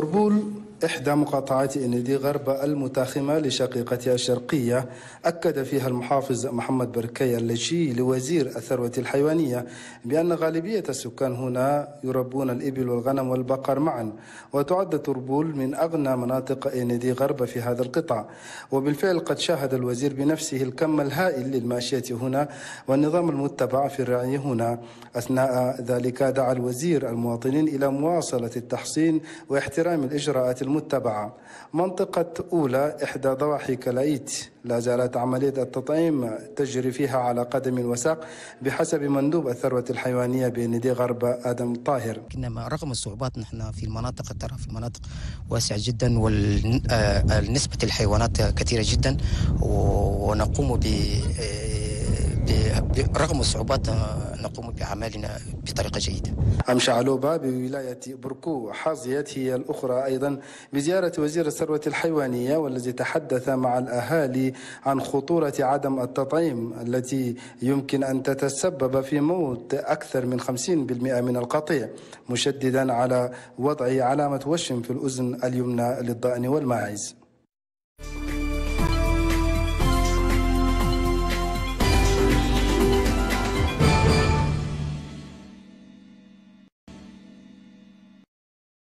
أربول إحدى مقاطعات إندي غرب المتاخمة لشقيقتها الشرقية أكد فيها المحافظ محمد بركي اللجي لوزير الثروة الحيوانية بأن غالبية السكان هنا يربون الإبل والغنم والبقر معا وتعد تربول من أغنى مناطق إندي غرب في هذا القطاع. وبالفعل قد شاهد الوزير بنفسه الكم الهائل للماشية هنا والنظام المتبع في الرعي هنا. أثناء ذلك دعا الوزير المواطنين إلى مواصلة التحصين واحترام الإجراءات المتبعة منطقة أولى إحدى ضواحي كلايت. لا زالت عملية التطعيم تجري فيها على قدم وساق بحسب مندوب الثروة الحيوانية بندي غرب آدم طاهر. إنما رغم الصعوبات نحن في المناطق ترى في المناطق واسعة جدا ونسبة الحيوانات كثيرة جدا ونقوم ب رغم الصعوبات نقوم بأعمالنا بطريقة جيدة. أمشى علوبة بولاية بركو حظيت هي الأخرى أيضا. بزيارة وزير الثروة الحيوانية والذي تحدث مع الأهالي عن خطورة عدم التطعيم التي يمكن أن تتسبب في موت أكثر من 50% من القطيع مشددا على وضع علامة وشم في الأذن اليمنى للضأن والماعز